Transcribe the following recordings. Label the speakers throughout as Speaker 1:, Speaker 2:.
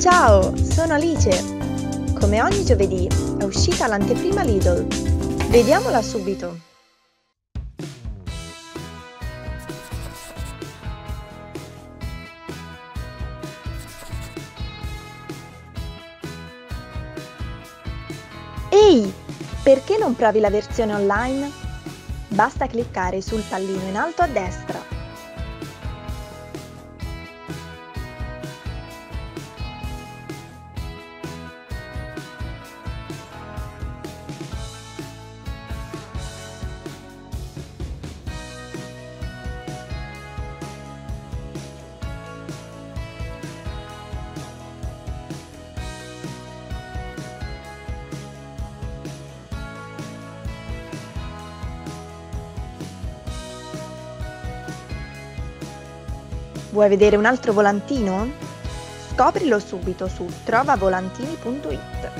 Speaker 1: Ciao, sono Alice. Come ogni giovedì è uscita l'anteprima Lidl. Vediamola subito. Ehi, perché non provi la versione online? Basta cliccare sul pallino in alto a destra. Vuoi vedere un altro volantino? Scoprilo subito su trovavolantini.it.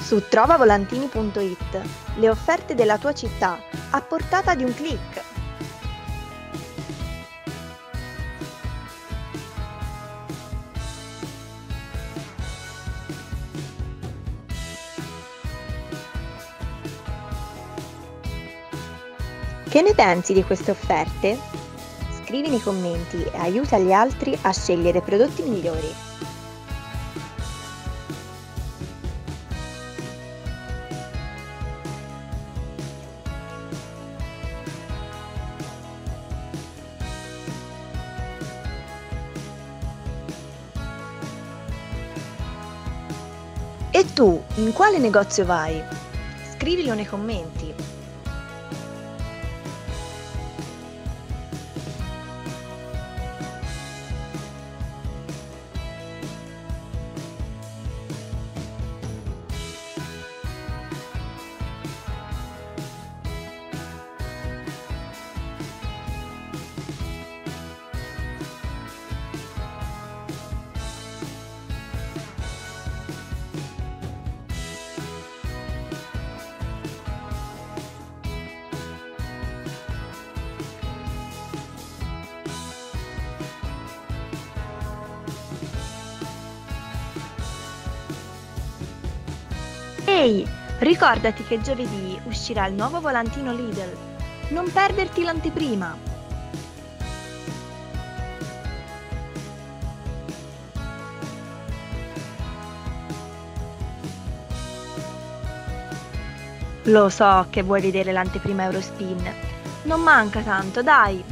Speaker 1: Su trovavolantini.it le offerte della tua città a portata di un clic. Che ne pensi di queste offerte? Scrivi nei commenti e aiuta gli altri a scegliere prodotti migliori. E tu, in quale negozio vai? Scrivilo nei commenti. Ehi, ricordati che giovedì uscirà il nuovo volantino Lidl. Non perderti l'anteprima. Lo so che vuoi vedere l'anteprima Eurospin. Non manca tanto, dai.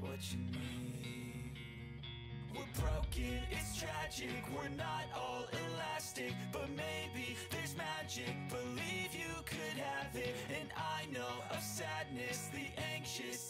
Speaker 2: What you need We're broken, it's tragic. We're not all elastic But maybe there's magic. Believe you could have it And I know of sadness. The anxious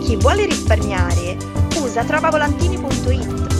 Speaker 1: Chi vuole risparmiare usa trovavolantini.it